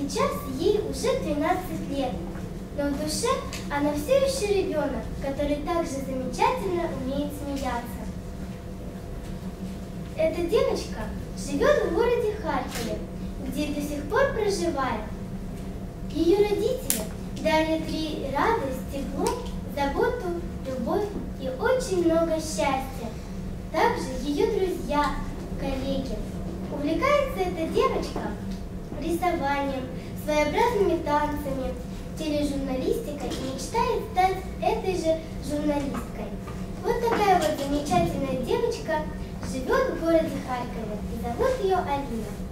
Сейчас ей уже 12 лет, но в душе она все еще ребенок, который также замечательно умеет смеяться. Эта девочка живет в городе Харькове, где до сих пор проживает. Ее родители дали три радость, тепло, заботу, любовь и очень много счастья. Также ее друзья, коллеги. Увлекается эта девочка рисованием, своеобразными танцами, тележурналистикой и мечтает стать этой же журналисткой. Вот такая вот замечательная девочка живет в городе Харькове и зовут ее Алина.